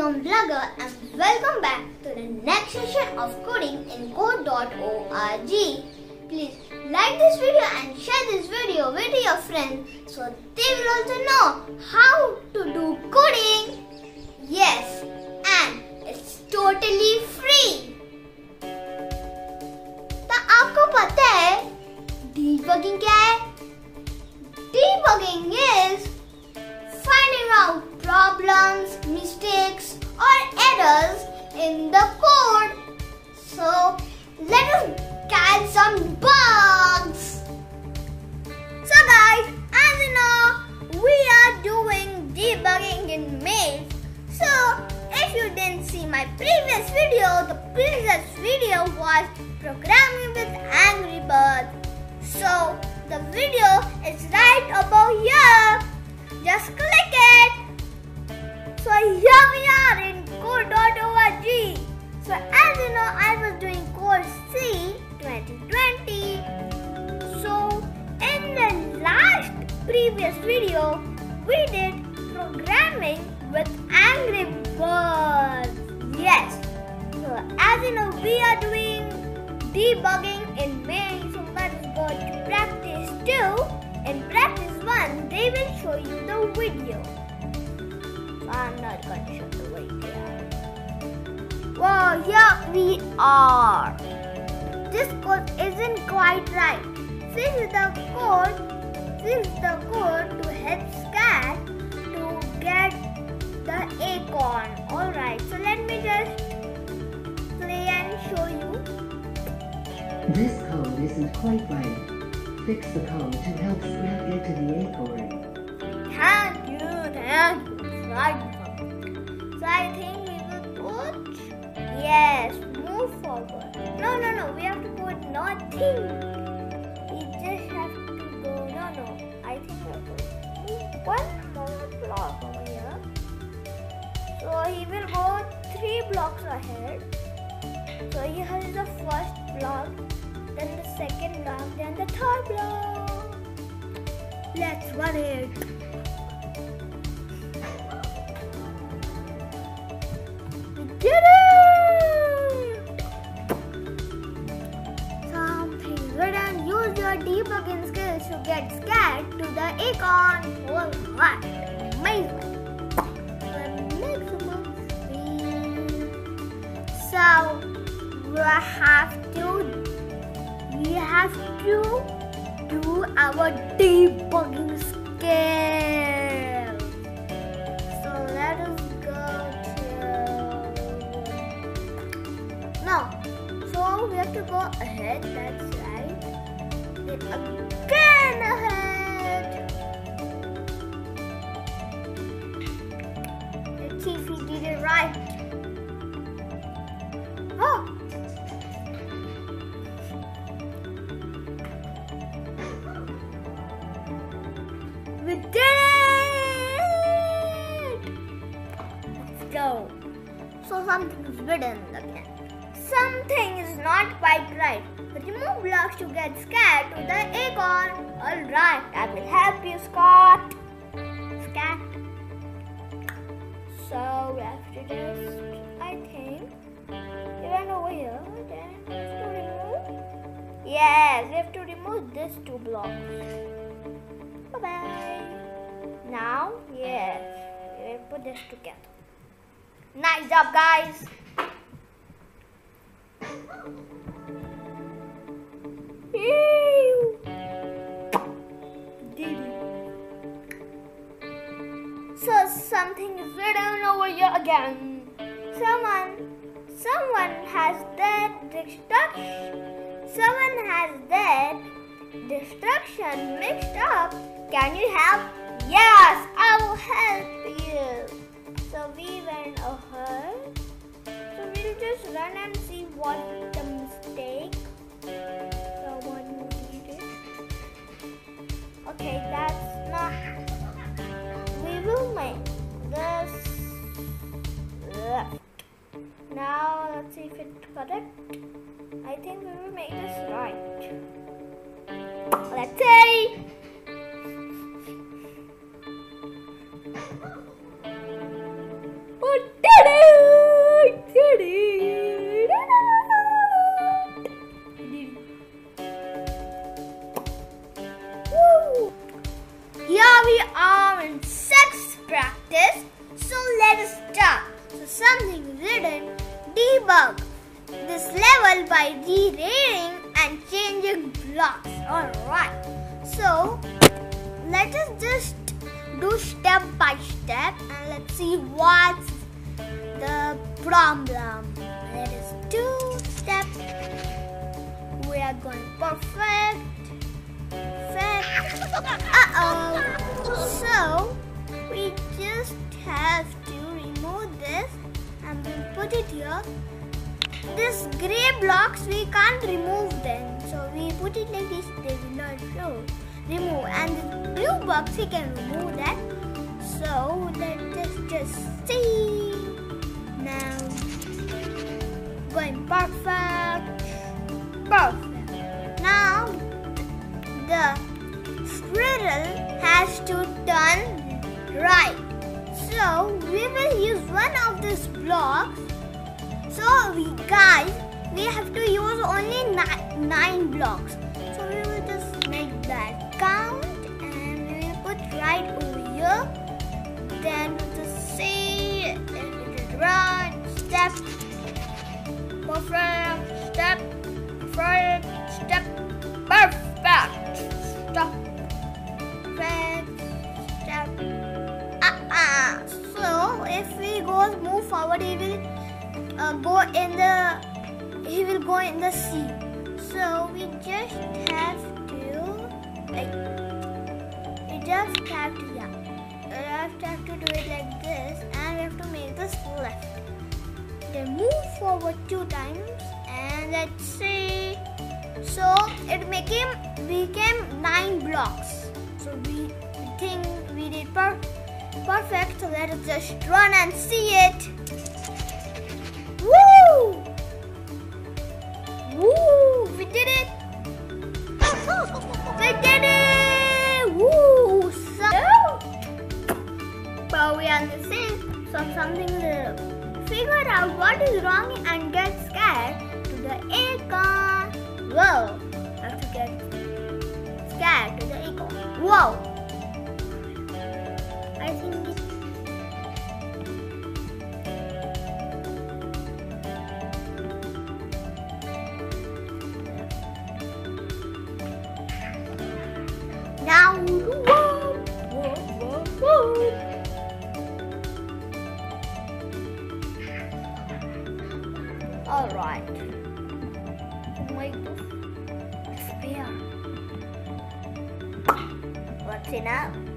Home Blogger and welcome back to the next session of coding in code.org. Please like this video and share this video with your friends so they will also know how to do coding. Yes, and it's totally free. तो आपको पता है debugging क्या है? Debugging is finding out problems, mistakes, or errors in the code. So let us catch some bugs. So guys, as you know, we are doing debugging in Maze. So if you didn't see my previous video, the previous video was programming with Angry Birds. So the video is right above here. Just click it. So here we are in code.org. So as you know, I was doing course C 2020. So in the last previous video, we did programming with Angry Birds. Yes. So as you know, we are doing debugging in Maze. So let us go to practice 2. In practice 1, they will show you the video. So I'm not going to show the video. Well, here we are. This code isn't quite right. This is the code. This is the code to help Scat to get the acorn. Alright, so let me just play and show you. This code isn't quite right. Fix the code to help Scrat get to the acorn. Thank you, thank So I think we will put yes, move forward. No, no, no. We have to put nothing. We just have to go. No, no. I think we have to one more block over here. So he will go three blocks ahead. So here is the first block, then the second block, then the third block. Let's run it. The acorn. Alright, amazing. The speed. So we have to we have to do our debugging skill. So let us go to no. So we have to go ahead. That's right. Then again ahead. Right. Oh. We did it! Let's go. So something is hidden again. Something is not quite right. Remove blocks to get scared to the acorn. Alright, I will help you, Scott. Scat. So we have to just, I think, even over here, then we have to remove. Yes, we have to remove these two blocks. Bye bye. Now, yes, we will put this together. Nice job, guys. Something is written over you again. Someone, someone has that destruction. Someone has that destruction mixed up. Can you help? Yes, I will help you. So we went ahead. So we'll just run and see what the mistake. Okay, that's not. We will make Now let's see if it's correct. I think we will make this right. Let's see. Oh, did it! Woo! Here we are in sex practice, so let us start did something written debug this level by rereading and changing blocks. Alright, so let us just do step by step and let's see what's the problem. Let us do step. We are going perfect. Perfect. Uh oh. So we just have to remove this put it here. This gray blocks we can't remove them. So we put it like this, they will not show. Remove and the blue box we can remove that. So let's just, just see. Now going perfect. Perfect. Now the squirrel has to turn right. So we will use one of these blocks. So we guys, we have to use only nine, nine blocks. So we will just make that count and we will put right over here. Then we'll just it. Just right step, perfect step, perfect step, perfect step, perfect step. Uh-uh. So if we go move forward, he will uh, go in the he will go in the sea. So we just have to like we just have to yeah. We have to do it like this and we have to make this left. Then move forward two times and let's see. So it became became nine blocks. So we think we did per- perfect. So let us just run and see it. I think it Now, whoa, whoa, whoa. All right. Make this fair. What's enough? we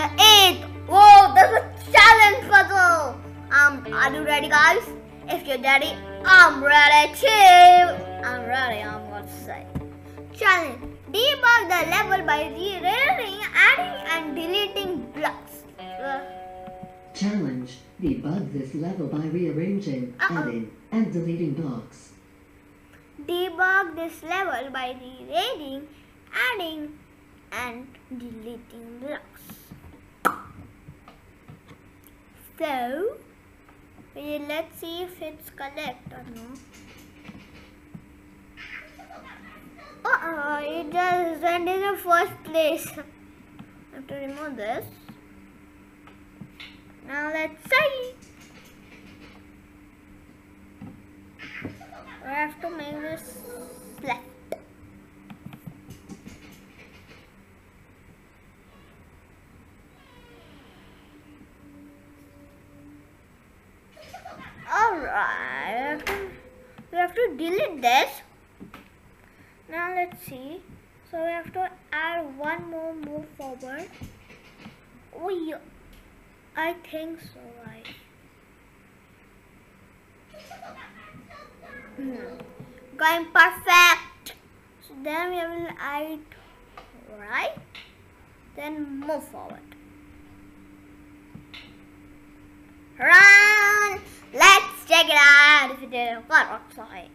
the eighth. Whoa, that's a challenge puzzle. Um, are you ready, guys? If you're ready, I'm ready too. I'm ready. I'm to say challenge. Debug the level by rearranging, adding, and deleting blocks. Uh, Challenge. Debug this level by rearranging, Uh-oh. adding, and deleting blocks. debug this level by rearranging, adding, and deleting blocks. So, let's see if it's correct or not. Uh-oh, it just went in the first place. I have to remove this. Now let's see. I have to make this left. Alright, we have to delete this. Now let's see. So we have to add one more move forward. Oh, yeah. I think so, right? Hmm. Going perfect. So then we will add right. Then move forward. Run! Let's check it out if it didn't cut outside.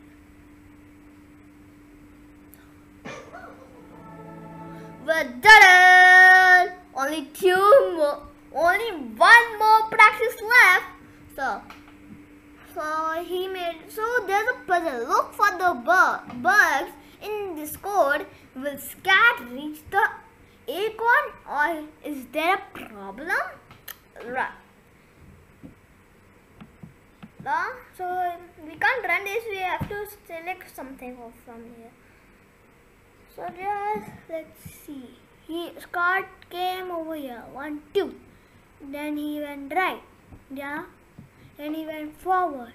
Did it! Only two more. only one more practice left. So, so he made. So there's a puzzle. Look for the bu- bugs in this code. Will Scat reach the acorn, or is there a problem? Right. Uh, so we can't run this. We have to select something from here. So just let's see. He Scott came over here. One, two. Then he went right. Yeah. Then he went forward.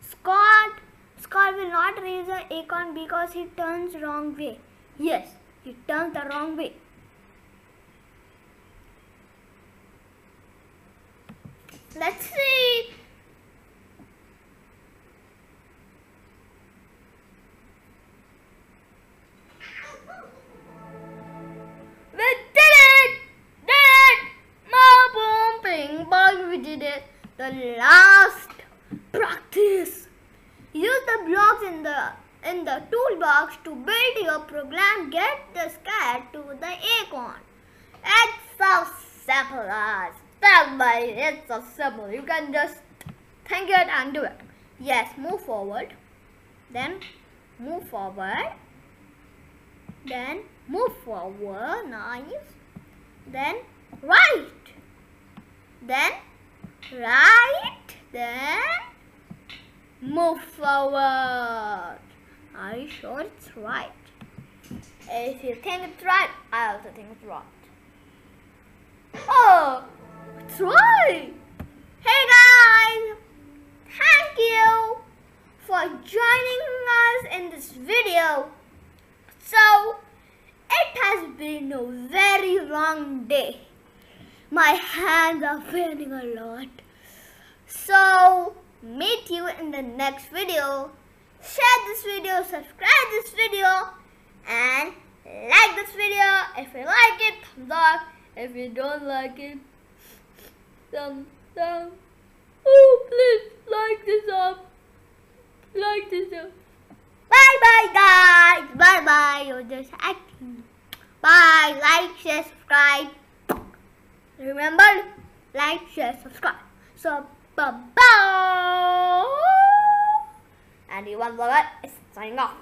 Scott Scott will not raise the acorn because he turns wrong way. Yes, he turns the wrong way. Let's see. The last practice. Use the blocks in the in the toolbox to build your program. Get the scat to the acorn. It's so simple. Step by it's so simple. You can just think it and do it. Yes, move forward. Then move forward. Then move forward. Nice. Then right. Then right. Then move forward. Are you sure it's right? If you think it's right, I also think it's right. Oh, it's right. Hey guys, thank you for joining us in this video. So, it has been a very long day. My hands are paining a lot. So, meet you in the next video. Share this video, subscribe this video, and like this video. If you like it, thumbs up. If you don't like it, thumbs down. Oh, please like this up. Like this up. Bye bye guys. Bye bye. You're just acting. Bye. Like, share, subscribe. Remember, like, share, subscribe. So bye bye. And you love it? It's signing off.